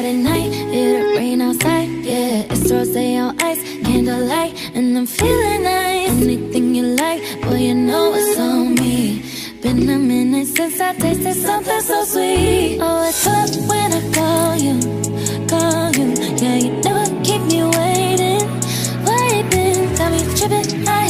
Friday night, it'll rain outside, yeah. It's rosé on ice, candlelight, and I'm feeling nice. Anything you like, boy, you know it's on me. Been a minute since I tasted something so sweet. Oh, it's up when I call you, call you. Yeah, you never keep me waiting, waiting Got me tripping, I